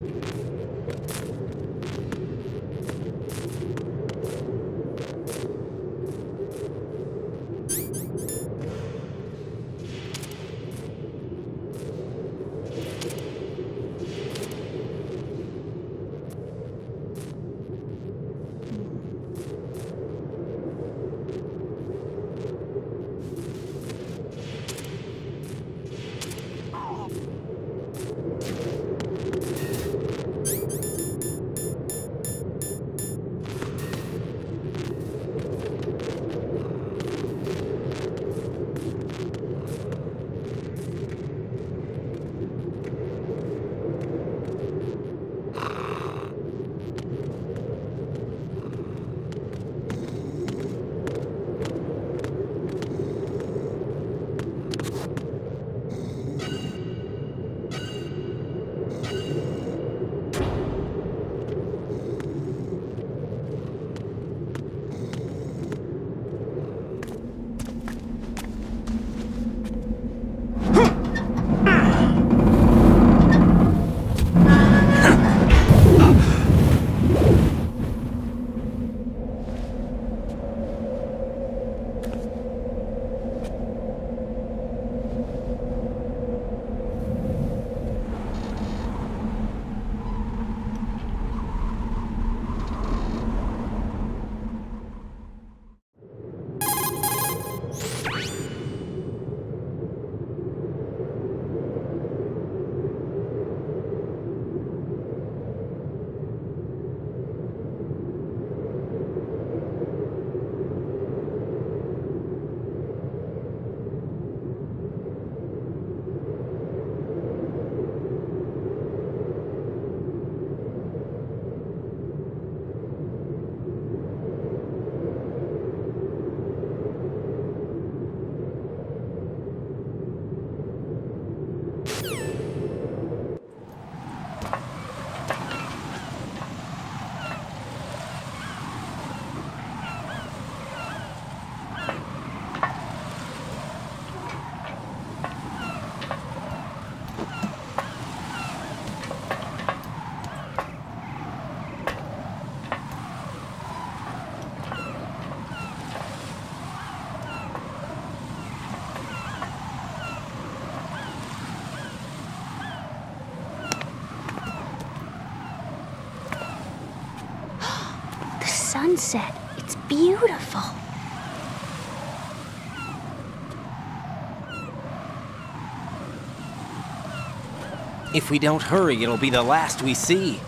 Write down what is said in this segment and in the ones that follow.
you sunset. It's beautiful. If we don't hurry, it'll be the last we see.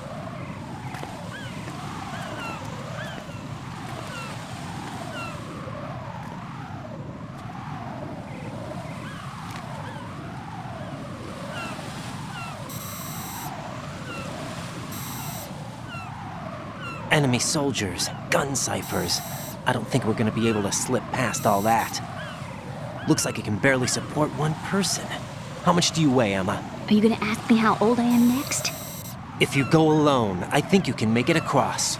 Enemy soldiers, gun cyphers. I don't think we're gonna be able to slip past all that. Looks like it can barely support one person. How much do you weigh, Emma? Are you gonna ask me how old I am next? If you go alone, I think you can make it across.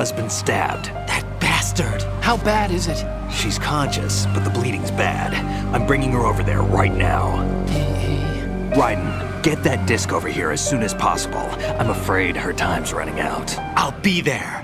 Emma's been stabbed. That bastard! How bad is it? She's conscious, but the bleeding's bad. I'm bringing her over there right now. Raiden, get that disc over here as soon as possible. I'm afraid her time's running out. I'll be there.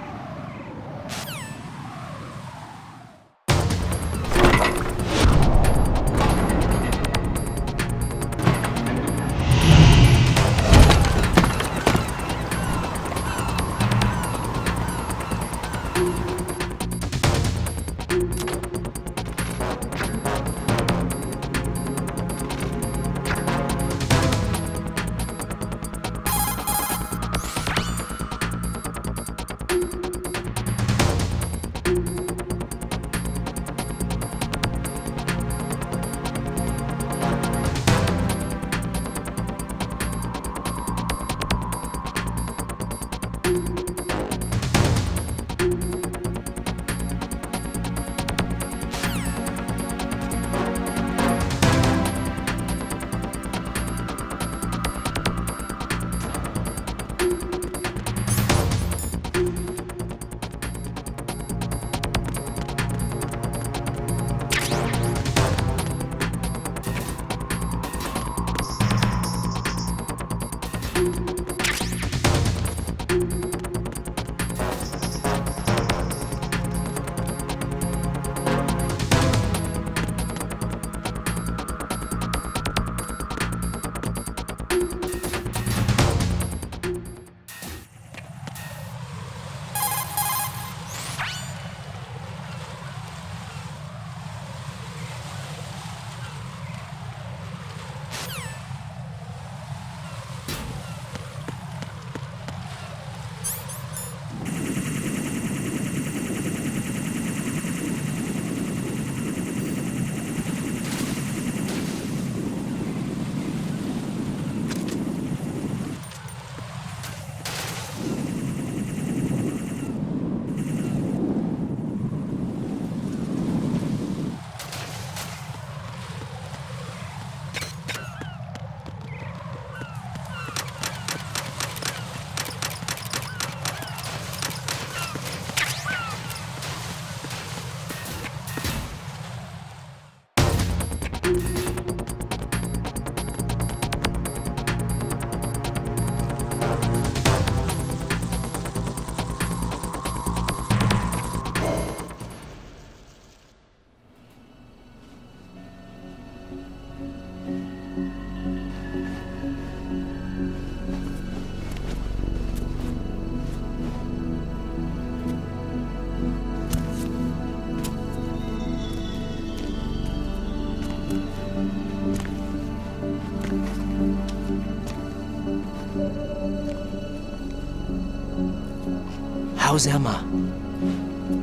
How's Emma?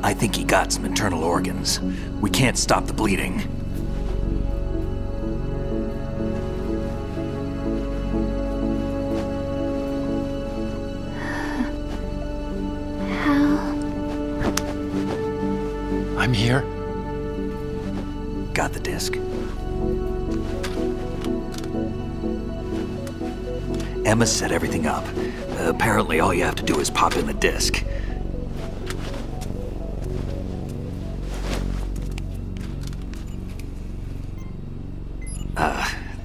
I think he got some internal organs. We can't stop the bleeding. How? I'm here. Got the disc. Emma set everything up. apparently, all you have to do is pop in the disc.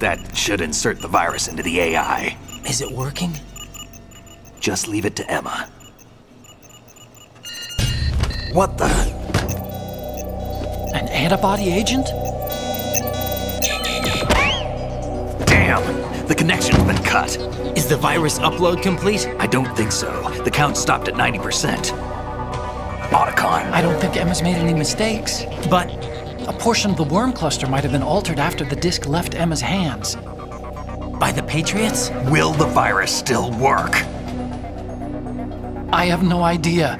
That should insert the virus into the AI. Is it working? Just leave it to Emma. What the? An antibody agent? Damn! The connection's been cut. Is the virus upload complete? I don't think so. The count stopped at 90%. Otacon. I don't think Emma's made any mistakes. But A portion of the worm cluster might have been altered after the disc left Emma's hands. by the Patriots? Will the virus still work? I have no idea.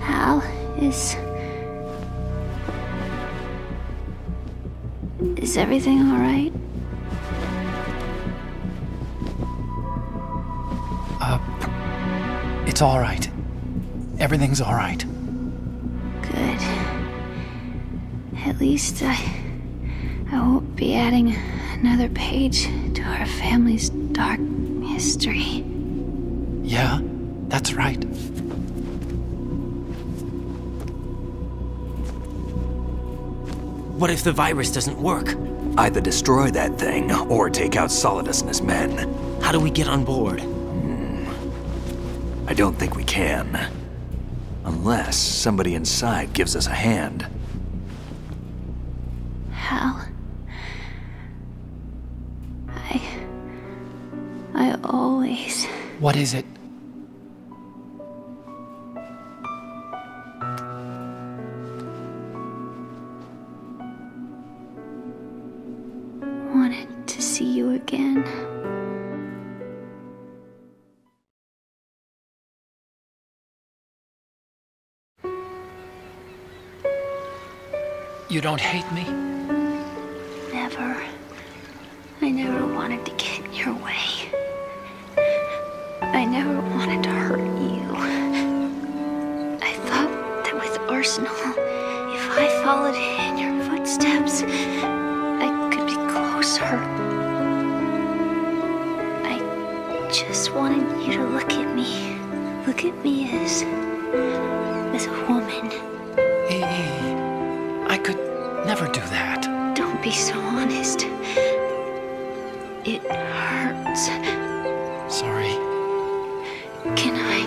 Hal is. Is everything alright? Uh, It's all right. Everything's all right. Good. At least I. I won't be adding another page to our family's dark history. Yeah, that's right. What if the virus doesn't work? Either destroy that thing or take out Solidus and his men. How do we get on board? Hmm. I don't think we can. Unless somebody inside gives us a hand. Hal. I. I always. What is it? You don't hate me? Never. I never wanted to get in your way. I never wanted to hurt you. I thought that with Arsenal, if I followed in your footsteps, I could be closer. I just wanted you to look at me. Look at me as. as a woman. Eh, eh. Ee, I could never do that. Don't be so honest. It hurts. Sorry. Can I.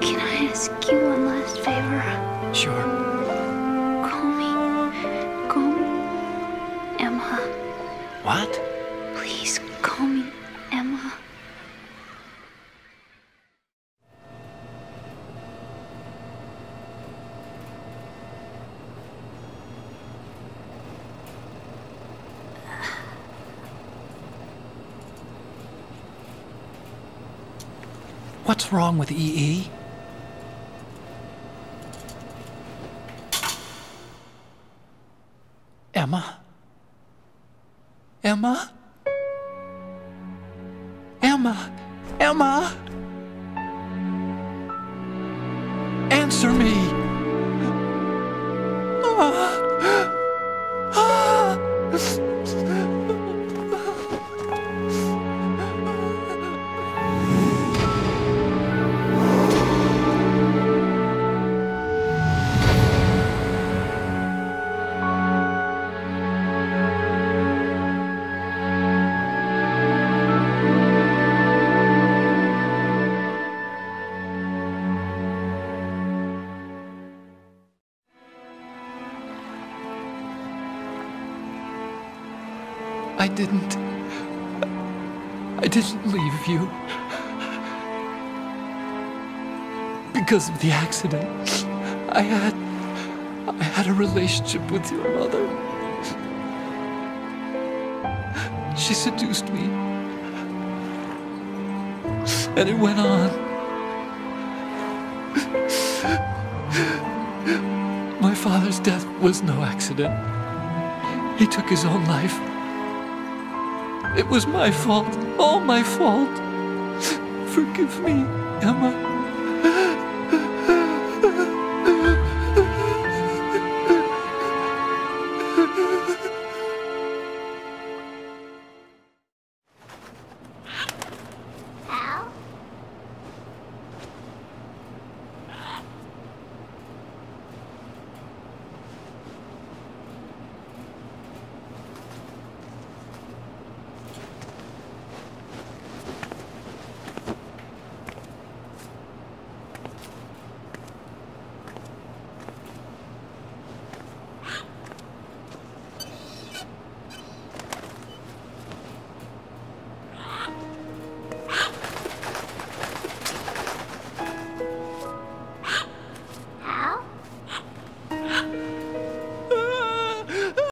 Can I ask you one last favor? Sure. What's wrong with EE? I didn't. I didn't leave you. Because of the accident, I had. I had a relationship with your mother. She seduced me. And it went on. My father's death was no accident. He took his own life. It was my fault, all my fault. Forgive me, Emma.